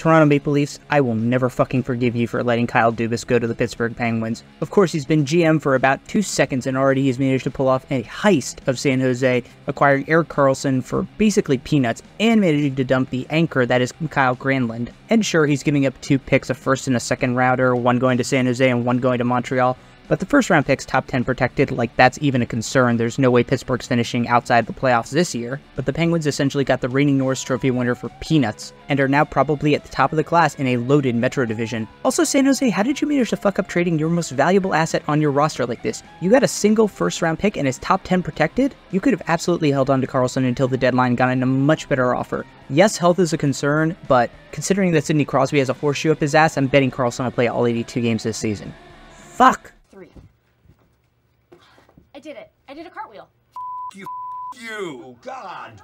Toronto Maple Leafs, I will never fucking forgive you for letting Kyle Dubas go to the Pittsburgh Penguins. Of course, he's been GM for about two seconds and already he's managed to pull off a heist of San Jose, acquiring Erik Karlsson for basically peanuts and managing to dump the anchor that is Kyle Granlund. And sure, he's giving up two picks, a first and a second rounder, one going to San Jose and one going to Montreal. But the first round pick's top 10 protected, like that's even a concern. There's no way Pittsburgh's finishing outside the playoffs this year. But the Penguins essentially got the reigning Norris Trophy winner for peanuts, and are now probably at the top of the class in a loaded Metro division. Also, San Jose, how did you manage to fuck up trading your most valuable asset on your roster like this? You got a single first round pick and is top 10 protected? You could have absolutely held on to Karlsson until the deadline got in a much better offer. Yes, health is a concern, but considering that Sidney Crosby has a horseshoe up his ass, I'm betting Karlsson will play all 82 games this season. Fuck! Three. I did it. I did a cartwheel. You, you, God.